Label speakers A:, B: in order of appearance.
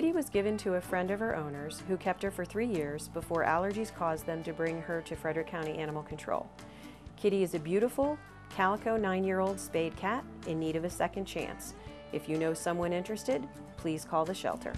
A: Kitty was given to a friend of her owner's who kept her for three years before allergies caused them to bring her to Frederick County Animal Control. Kitty is a beautiful, calico nine year old spayed cat in need of a second chance. If you know someone interested, please call the shelter.